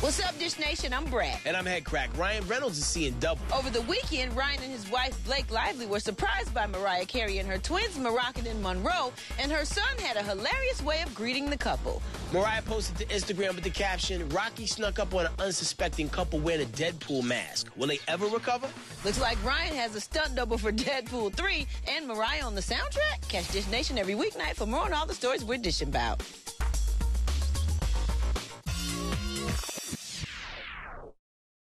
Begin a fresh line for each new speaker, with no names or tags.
What's up, Dish Nation? I'm Brat.
And I'm Headkrack. Ryan Reynolds is seeing double.
Over the weekend, Ryan and his wife, Blake Lively, were surprised by Mariah Carey and her twins, Moroccan and Monroe, and her son had a hilarious way of greeting the couple.
Mariah posted to Instagram with the caption, Rocky snuck up on an unsuspecting couple wearing a Deadpool mask. Will they ever recover?
Looks like Ryan has a stunt double for Deadpool 3 and Mariah on the soundtrack. Catch Dish Nation every weeknight for more on all the stories we're dishing about.